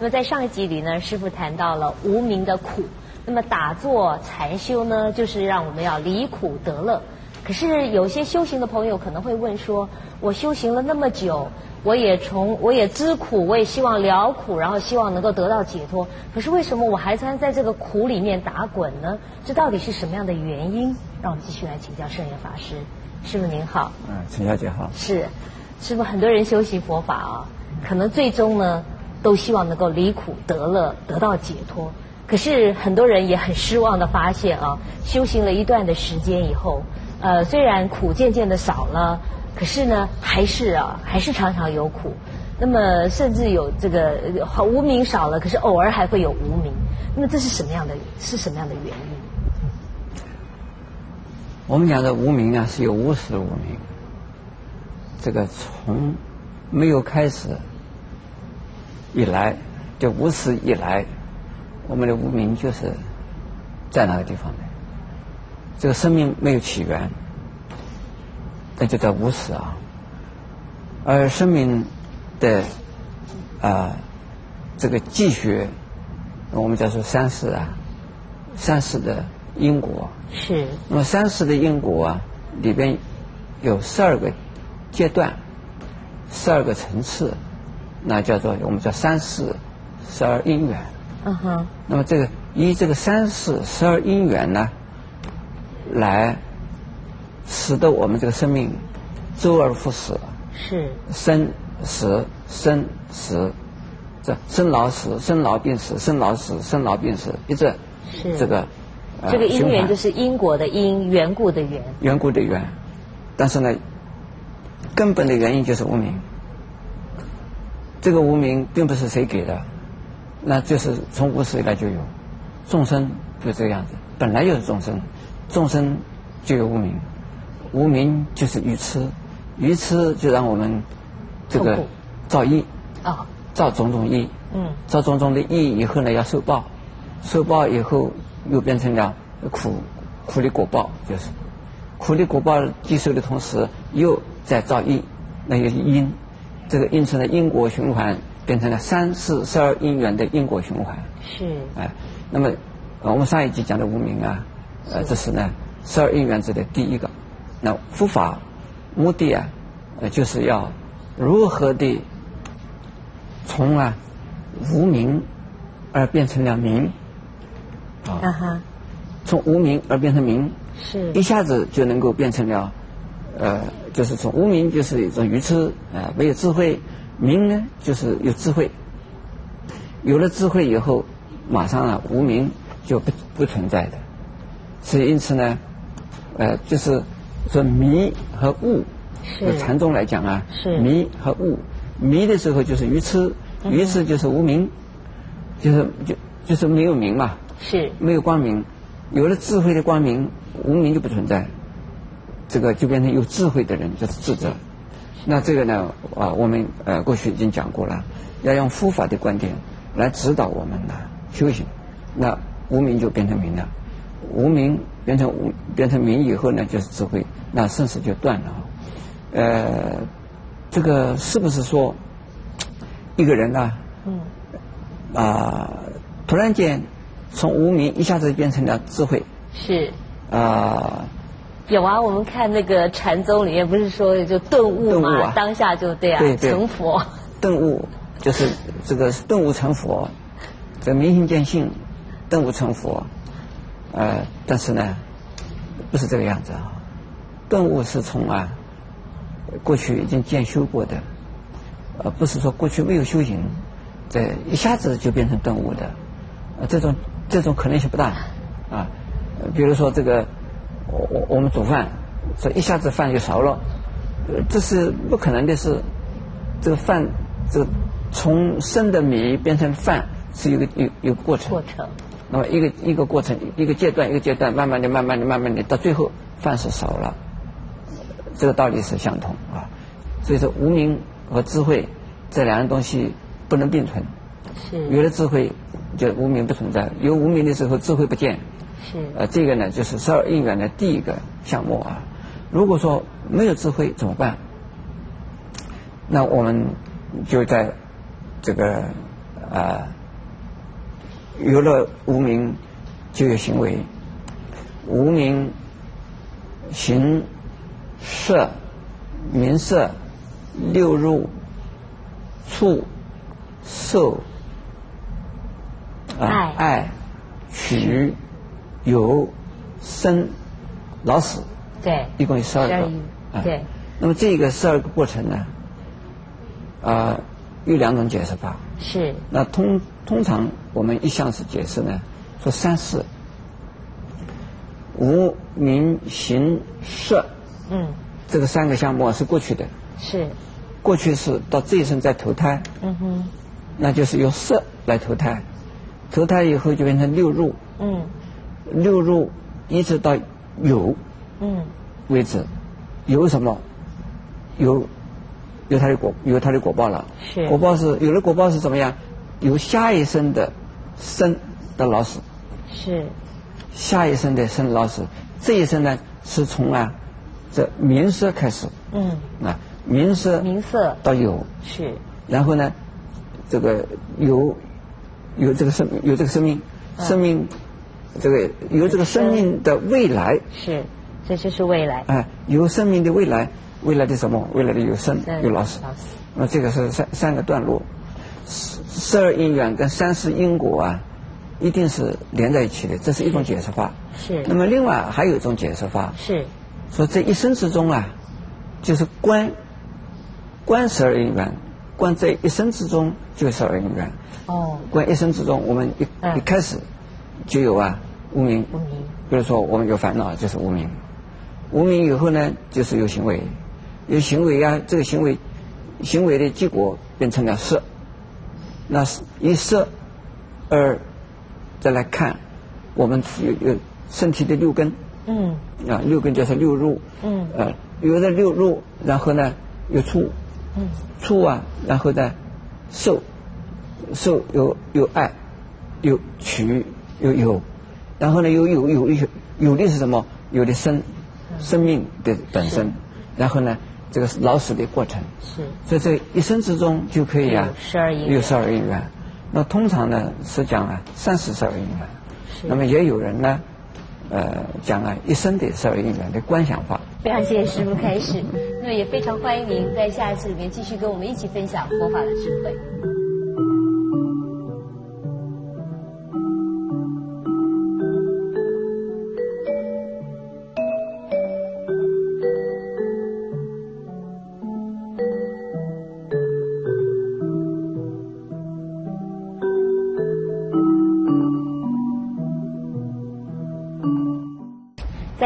那么在上一集里呢，师傅谈到了无名的苦。那么打坐禅修呢，就是让我们要离苦得乐。可是有些修行的朋友可能会问说：我修行了那么久，我也从我也知苦，我也希望了苦，然后希望能够得到解脱。可是为什么我还在在这个苦里面打滚呢？这到底是什么样的原因？让我们继续来请教圣严法师。师傅您好。嗯，陈小姐好。是，师傅，很多人修行佛法啊，可能最终呢。都希望能够离苦得乐，得到解脱。可是很多人也很失望的发现啊，修行了一段的时间以后，呃，虽然苦渐渐的少了，可是呢，还是啊，还是常常有苦。那么甚至有这个无名少了，可是偶尔还会有无名。那么这是什么样的？是什么样的原因？我们讲的无名啊，是有无始无名。这个从没有开始。以来，就无始以来，我们的无名就是在那个地方的。这个生命没有起源，那就叫无始啊。而生命的啊，这个继续，我们叫做三世啊，三世的因果。是。那么三世的因果啊，里边有十二个阶段，十二个层次。那叫做我们叫三世十二因缘。嗯哼。那么这个以这个三世十二因缘呢，来使得我们这个生命周而复始。是。生死生死，这生老死生老病死生老死生老病死，一直是这个。这个因缘就是因果的因，缘故的缘。缘故的缘，但是呢，根本的原因就是无名。这个无名并不是谁给的，那就是从无始以来就有，众生就这个样子，本来就是众生，众生就有无名，无名就是愚痴，愚痴就让我们这个造业啊，造种种业，嗯，造种种的业以后呢要受报，受报以后又变成了苦苦的果报，就是。苦的果报接受的同时又在造业，那个因。这个因成了因果循环，变成了三世十二因缘的因果循环。是。哎，那么我们上一集讲的无名啊，呃，这是呢十二因缘之的第一个。那佛法目的啊，呃，就是要如何的从啊无名而变成了名啊哈，从无名而变成名，是一下子就能够变成了呃。就是从无名就是一种愚痴啊，没有智慧；明呢就是有智慧。有了智慧以后，马上啊无名就不不存在的。所以因此呢，呃，就是说迷和悟，禅宗来讲啊，迷和悟，迷的时候就是愚痴，愚痴就是无名，就是就就是没有名嘛，是没有光明。有了智慧的光明，无名就不存在。这个就变成有智慧的人，就是智者。那这个呢，啊，我们呃过去已经讲过了，要用佛法的观点来指导我们的修行。那无名就变成明了，无名变成无变成明以后呢，就是智慧，那生死就断了。呃，这个是不是说一个人呢？嗯。啊，突然间从无名一下子变成了智慧。是。啊。有啊，我们看那个禅宗里面不是说就顿悟嘛，当下就对啊，成佛。顿悟就是这个顿悟成佛，这明心见性，顿悟成佛。呃，但是呢，不是这个样子啊。顿悟是从啊，过去已经见修过的，呃，不是说过去没有修行，这一下子就变成顿悟的，呃，这种这种可能性不大啊。比如说这个。我我我们煮饭，这一下子饭就熟了，这是不可能的事。这个饭，这从生的米变成饭是一个有有过程。过程。那么一个一个过程，一个阶段一个阶段，慢慢的、慢慢的、慢慢的，到最后饭是熟了。这个道理是相同啊。所以说，无名和智慧这两样东西不能并存。是。有了智慧，就无名不存在；有无名的时候，智慧不见。是，呃，这个呢，就是十二因缘的第一个项目啊。如果说没有智慧怎么办？那我们就在这个啊，有了无名就有行为，无名行色名色六入触受爱爱取有生老死，对，一共有十二个对，那么这个十二个过程呢，啊、有两种解释法。是，那通通常我们一向是解释呢，说三世，无名行色嗯，这个三个项目是过去的，是，过去是到这一生再投胎，嗯哼，那就是由色来投胎，投胎以后就变成六入，嗯六入一直到有嗯，为止，有什么？有有它的果，有它的果报了。是。果报是有了果报是怎么样？有下一生的生的老死，是，下一生的生老死，这一生呢是从啊这名色开始。嗯，啊名色名色。到有，是，然后呢这个有有这个生有这个生命，嗯。生命这个有这个生命的未来，是，这就是未来，哎，有生命的未来，未来的什么？未来的有生有老死。那这个是三三个段落，十十二因缘跟三世因果啊，一定是连在一起的，这是一种解释法。是。那么另外还有一种解释法，是，说这一生之中啊，就是观观十二因缘，观这一生之中就十二因缘，哦，观一生之中，我们一、嗯。一开始就有啊无名，无名，比如说我们有烦恼就是无名，无名以后呢就是有行为，有行为啊，这个行为行为的结果变成了色，那是一色二再来看我们有有身体的六根。嗯。啊，六根就是六入，嗯。呃，有了六入，然后呢有触，嗯，触啊，然后呢受，受有有爱，有取有有，然后呢有有有有有的是什么？有的生，生命的本身，然后呢这个老死的过程，是，所以这一生之中就可以啊十二因缘有十二因缘。那通常呢是讲啊三十十二因缘，是那么也有人呢呃讲啊一生的十二因缘的观想法。非常谢谢师傅开始，那么也非常欢迎您在下一次里面继续跟我们一起分享佛法的智慧。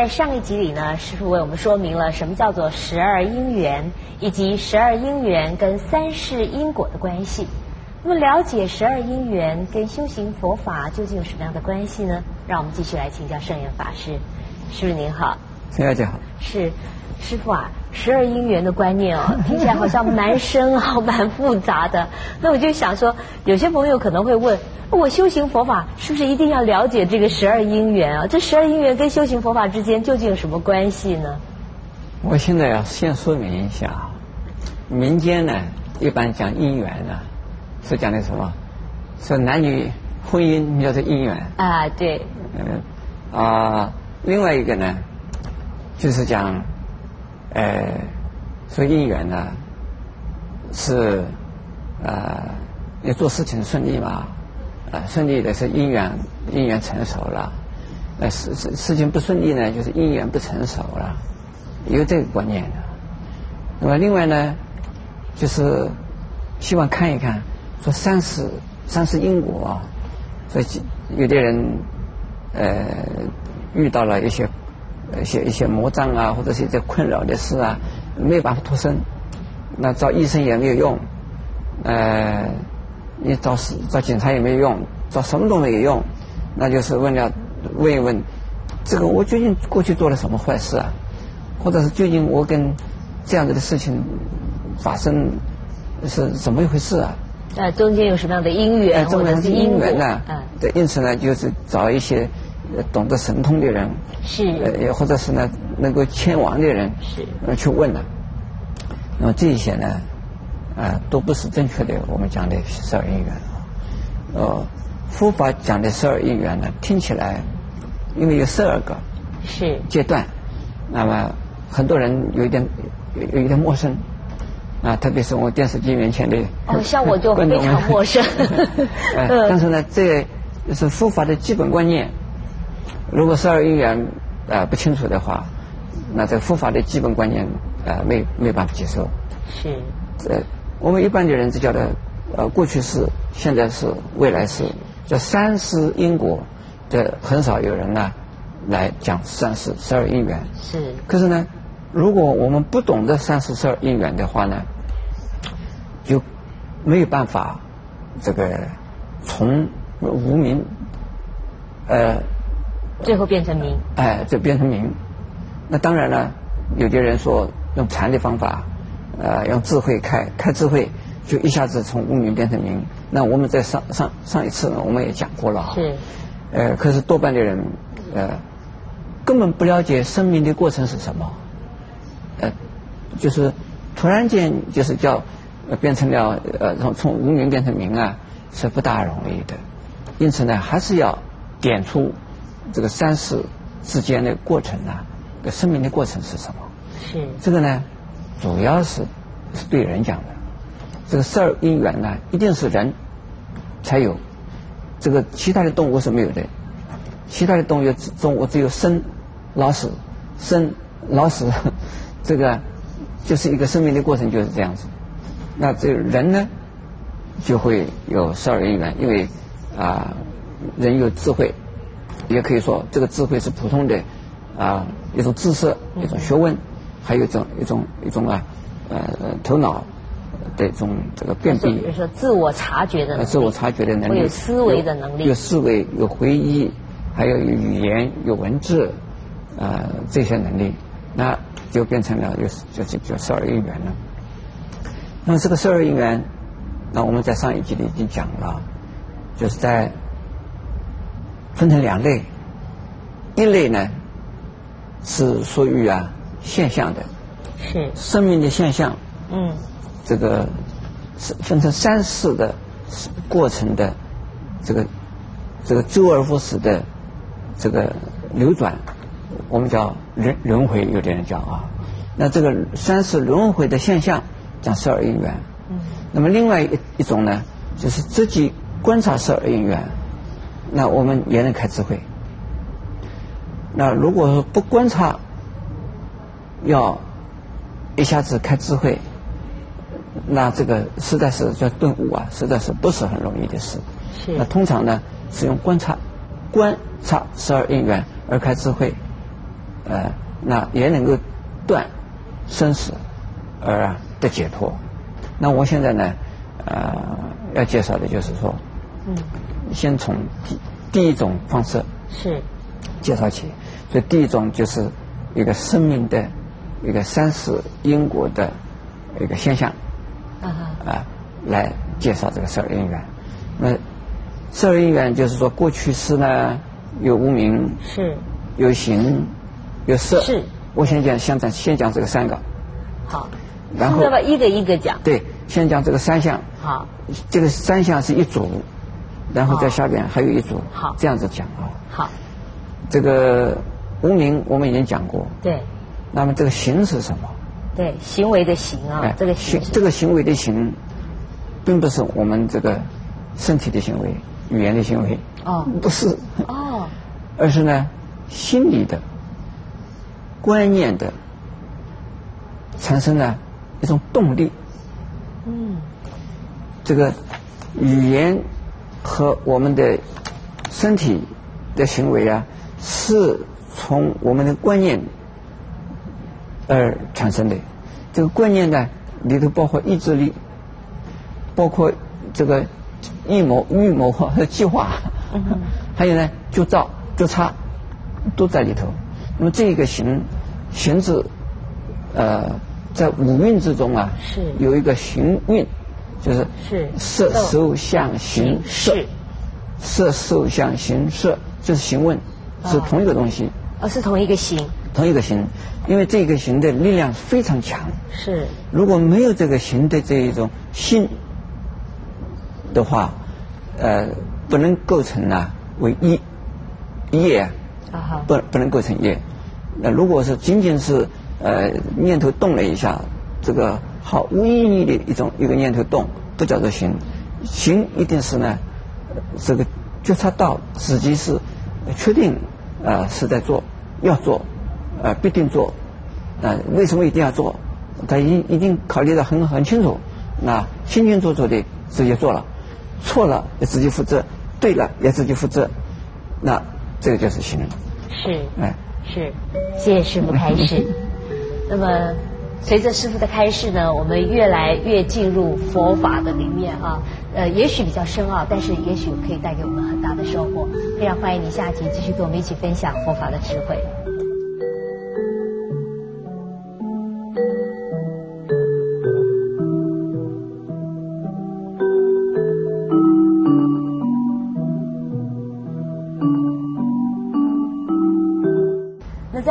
在上一集里呢，师傅为我们说明了什么叫做十二因缘，以及十二因缘跟三世因果的关系。那么了解十二因缘跟修行佛法究竟有什么样的关系呢？让我们继续来请教圣严法师。师傅您好，陈小姐好。是师傅啊，十二因缘的观念哦，听起来好像蛮深奥、蛮复杂的。那我就想说，有些朋友可能会问，我修行佛法是不是一定要了解这个十二因缘啊？这十二因缘跟修行佛法之间究竟有什么关系呢？我现在要先说明一下啊，民间呢一般讲姻缘呢，是讲的什么？是男女婚姻叫做姻缘，啊，对，嗯啊、另外一个呢，就是讲，呃，说姻缘呢是呃要做事情顺利嘛，啊、顺利的是姻缘姻缘成熟了，呃事事事情不顺利呢，就是姻缘不成熟了，有这个观念的。那么另外呢，就是希望看一看，说三世三世因果啊，所以有的人呃遇到了一些一些一些魔障啊，或者是一些困扰的事啊，没有办法脱身，那找医生也没有用，呃，你找死找警察也没有用，找什么都没有用，那就是问了问一问，这个我究竟过去做了什么坏事啊？或者是究竟我跟这样子的事情发生是怎么一回事啊？呃，中间有什么样的因缘，哎，中间是是因缘呢？嗯，对，因此呢，就是找一些呃懂得神通的人，是呃，也或者是呢能够签王的人，是呃去问了。那么这一些呢，啊、都不是正确的，我们讲的十二因缘。呃，佛法讲的十二因缘呢，听起来因为有十二个是阶段，那么很多人有一点有有一点陌生啊，特别是我电视机面前的哦，像我就非常陌生。哎，但是呢，这是佛法的基本观念。如果十二因缘呃不清楚的话，那这个佛法的基本观念呃没没办法接受。是。呃，我们一般的人就叫的呃过去式、现在是、未来式，叫三世因果。这很少有人呢来讲三世十二因缘。是。可是呢，如果我们不懂得三世十二因缘的话呢，就没有办法这个从无名呃。最后变成明，哎，就变成明。那当然了，有的人说用禅的方法，呃，用智慧开开智慧，就一下子从无名变成明。那我们在上上上一次呢，我们也讲过了。是。呃，可是多半的人，呃，根本不了解生命的过程是什么，呃，就是突然间就是叫变成了呃从从无名变成明啊，是不大容易的。因此呢，还是要点出。这个三世之间的过程呢，的生命的过程是什么？是这个呢，主要是是对人讲的。这个十二因缘呢，一定是人才有，这个其他的动物是没有的。其他的动物动物只有生、老死、生、老死，这个就是一个生命的过程就是这样子。那这人呢，就会有十二因缘，因为啊，人有智慧。也可以说，这个智慧是普通的啊一种知识、一种学问，还有一种一种一种啊呃头脑的一种这个辨别。就是自我察觉的能力。自我察觉的能力。有思维的能力。有思维，有回忆，还有语言，有文字啊这些能力，那就变成了就就叫十二因缘了。那么这个十二因缘，那我们在上一集里已经讲了，就是在。分成两类，一类呢是属于啊现象的，是。生命的现象，嗯，这个是分成三世的过程的这个这个周而复始的这个流转，我们叫轮轮回，有的人讲啊，那这个三世轮回的现象讲十二因缘，嗯，那么另外一一种呢，就是自己观察十二因缘。那我们也能开智慧。那如果说不观察，要一下子开智慧，那这个实在是叫顿悟啊，实在是不是很容易的事。是。那通常呢，是用观察，观察十二因缘而开智慧，呃，那也能够断生死而啊得解脱。那我现在呢，呃，要介绍的就是说。嗯，先从第第一种方式是介绍起，所以第一种就是一个生命的一个三世因果的一个现象啊啊，来介绍这个十二因缘。那十二因缘就是说，过去式呢有无名，是有形，有色。是，我先讲，先讲先讲这个三个。好，然后一个一个讲。对，先讲这个三项。好，这个三项是一组。然后在下边还有一组，好，这样子讲啊。好，这个无名我们已经讲过。对。那么这个行是什么？对，行为的行啊，这个行。这个行为的行，并不是我们这个身体的行为、语言的行为。哦。不是。哦。而是呢，心理的、观念的，产生了一种动力。嗯。这个语言。和我们的身体的行为啊，是从我们的观念而产生的。这个观念呢，里头包括意志力，包括这个预谋、预谋和计划，还有呢，就造、就差，都在里头。那么这一个行行字，呃，在五运之中啊，是有一个行运。就是色受想行识，色受想行识，就是行问，是同一个东西。哦，是同一个行。同一个行，因为这个行的力量非常强。是。如果没有这个行的这一种心的话，呃不能构成呢为业业啊，不不能构成业。那如果是仅仅是呃念头动了一下，这个好无意义的一种一个念头动，不叫做行。行一定是呢，呃这个觉察到自己是确定啊、是在做，要做，啊、必定做，啊、为什么一定要做？他一一定考虑的很很清楚，那清清楚楚的直接做了，错了也自己负责，对了也自己负责，那这个就是行。是。哎，是，谢谢师傅开始。那么，随着师傅的开示呢，我们越来越进入佛法的里面啊。呃，也许比较深奥，但是也许可以带给我们很大的收获。非常欢迎你下集继续跟我们一起分享佛法的智慧。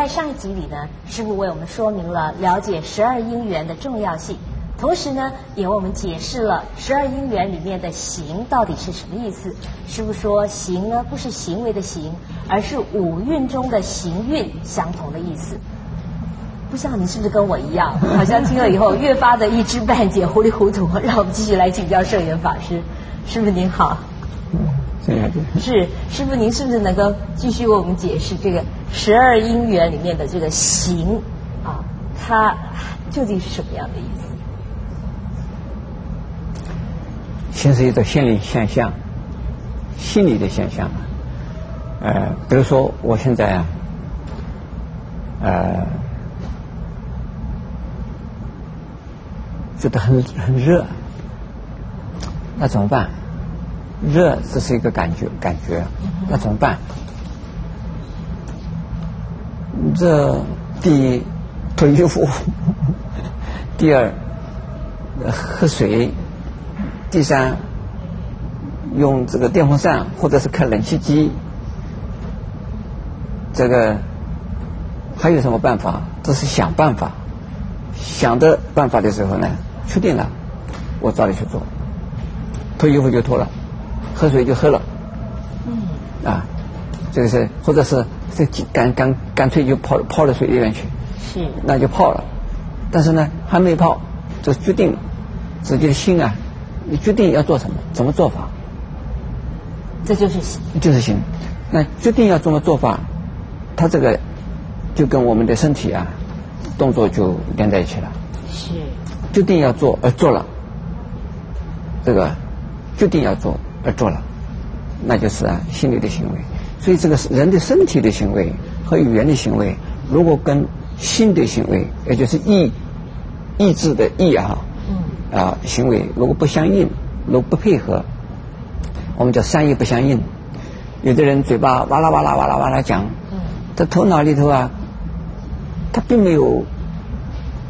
在上一集里呢，师傅为我们说明了了解十二因缘的重要性，同时呢，也为我们解释了十二因缘里面的行到底是什么意思。师傅说，行呢不是行为的行，而是五蕴中的行运相同的意思。不知道你是不是跟我一样，好像听了以后越发的一知半解、糊里糊涂。让我们继续来请教圣严法师。师傅您好。是师傅，您是不是能够继续为我们解释这个十二因缘里面的这个行啊？它究竟是什么样的意思？行是一种心理现象，心理的现象。呃，比如说我现在啊，呃，觉得很很热，那怎么办？热这是一个感觉，感觉，那怎么办？这第一脱衣服，第二呃喝水，第三用这个电风扇或者是开冷气机，这个还有什么办法？这是想办法，想的办法的时候呢，确定了，我照着去做，脱衣服就脱了，喝水就喝了，嗯，啊，这个是或者是这干干干脆就泡泡到水里面去，是那就泡了。但是呢，还没泡，就决定了自己的心啊，你决定要做什么，怎么做法，这就是行。就是心。那决定要怎么做法，他这个就跟我们的身体啊动作就连在一起了。是决定要做而做了，这个决定要做而做了，那就是啊心理的行为。所以这个人的身体的行为和语言的行为，如果跟心的行为，也就是意意志的意啊嗯啊行为，如果不相应，如果不配合，我们叫三意不相应。有的人嘴巴哇啦哇啦哇啦哇啦讲，嗯他头脑里头啊，他并没有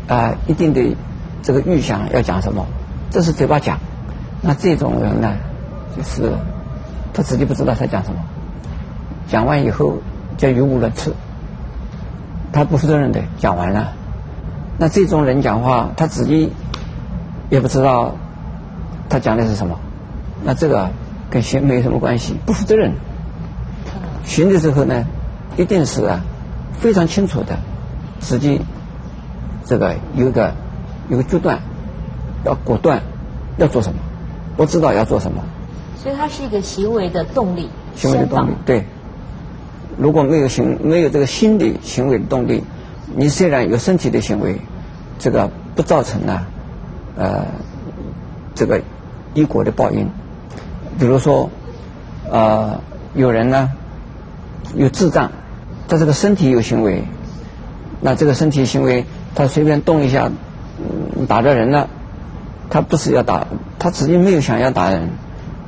啊、一定的这个预想要讲什么，这是嘴巴讲。那这种人呢，就是他自己不知道他讲什么，讲完以后就语无伦次，他不负责任的讲完了。那这种人讲话，他自己也不知道他讲的是什么，那这个跟行没有什么关系，不负责任。行的时候呢，一定是啊非常清楚的，自己这个有个有个决断，要果断，要做什么，我知道要做什么，所以它是一个行为的动力，行为的动力对。如果没有行没有这个心理行为的动力，你虽然有身体的行为，这个不造成呢，呃，这个因果的报应。比如说，呃，有人呢有智障，他这个身体有行为，那这个身体行为他随便动一下，打着人了，他不是要打，他自己没有想要打人，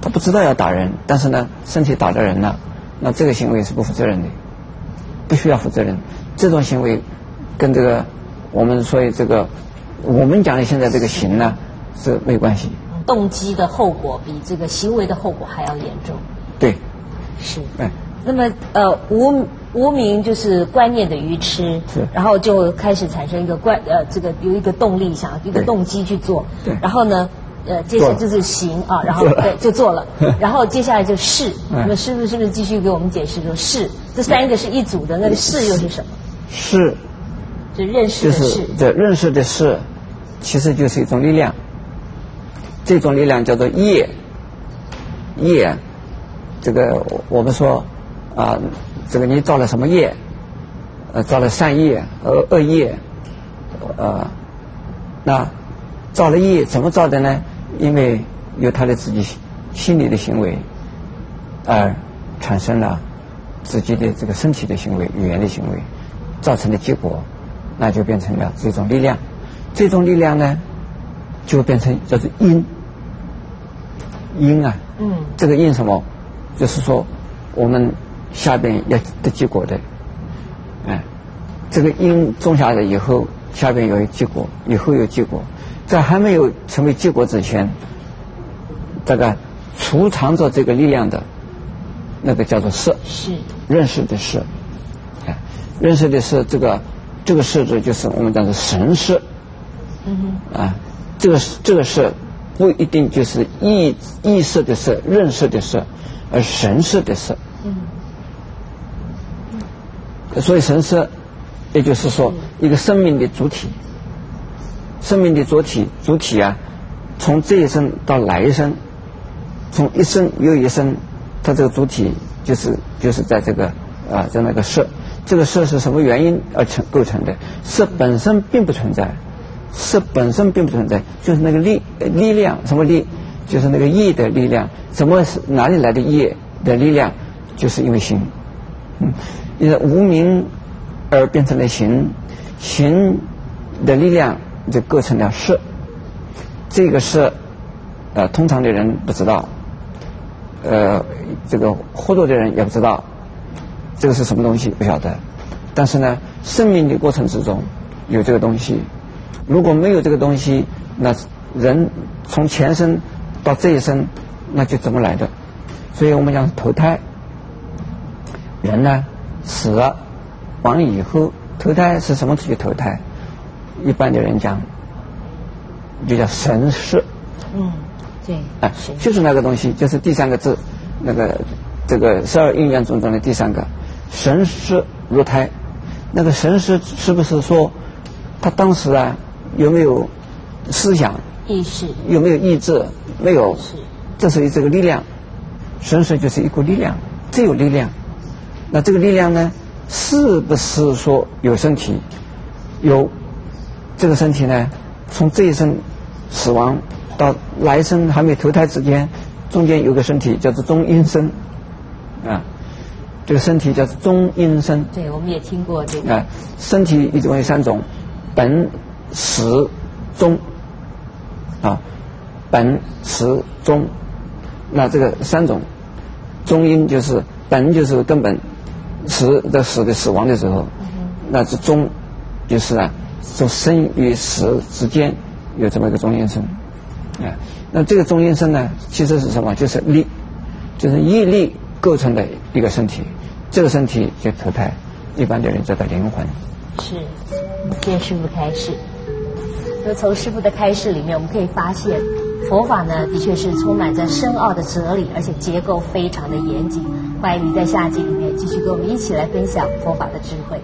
他不知道要打人，但是呢，身体打着人了，那这个行为是不负责任的，不需要负责任。这种行为跟这个我们所以这个我们讲的现在这个行呢是没关系。动机的后果比这个行为的后果还要严重。对，是。哎，那么呃无无名就是观念的愚痴，是然后就开始产生一个观呃这个有一个动力想一个动机去做，对然后呢呃，接下来就是行啊，然后对就做了，然后接下来就是。那么师傅是不是继续给我们解释说是？这三个是一组的，那个是又是什么？是，就认识的是。对认识的是，其实就是一种力量。这种力量叫做业，业，这个我们说啊，这个你造了什么业？呃，造了善业、恶恶业，呃，那造了业怎么造的呢？因为有他的自己心理的行为，而产生了自己的这个身体的行为、语言的行为，造成的结果，那就变成了这种力量。这种力量呢，就变成叫做因。因啊，嗯，这个因什么？就是说，我们下边要得结果的，哎，这个因种下来以后，下边有结果，以后有结果，在还没有成为结果之前，这个储藏着这个力量的，那个叫做色，是认识的色，哎，认识的是这个这个识字，就是我们讲的神色，嗯，啊，这个这个是。不一定就是意意识的色、认识的色，而神识的色。嗯。所以神识，也就是说一个生命的主体。生命的主体，主体啊，从这一生到来生，从一生又一生，它这个主体就是就是在这个啊，在那个色。这个色是什么原因而成构成的？色本身并不存在。色本身并不存在，就是那个力力量，什么力？就是那个业的力量。怎么是哪里来的业的力量？就是因为行，嗯，因为无名而变成了行，行的力量就构成了色。这个是呃，通常的人不知道，呃，这个活着的人也不知道，这个是什么东西不晓得。但是呢，生命的过程之中有这个东西。如果没有这个东西，那人从前生到这一生，那就怎么来的？所以我们讲投胎，人呢死了，完了以后投胎是什么去投胎？一般的人讲，就叫神识。嗯，对。啊，就是那个东西，就是第三个字，那个这个十二因缘种中的第三个神识如胎。那个神识是不是说他当时啊？有没有思想意识？有没有意志？没有。是。这是这个力量，神识就是一股力量，这有力量。那这个力量呢？是不是说有身体？有。这个身体呢？从这一生死亡到来生还没投胎之间，中间有个身体叫做中阴身，啊，这个身体叫做中阴身。对，我们也听过这个。啊，身体一共有三种，本。始终啊，本始终，那这个三种中阴就是本就是根本，死的死的死亡的时候，那是终就是啊，从生与死之间有这么一个中阴身，啊，那这个中阴身呢，其实是什么？就是力，就是业力构成的一个身体，这个身体就投胎，一般的人叫做灵魂。是，见师傅开始。那从师傅的开示里面，我们可以发现，佛法呢的确是充满着深奥的哲理，而且结构非常的严谨。欢迎你在下集里面继续跟我们一起来分享佛法的智慧。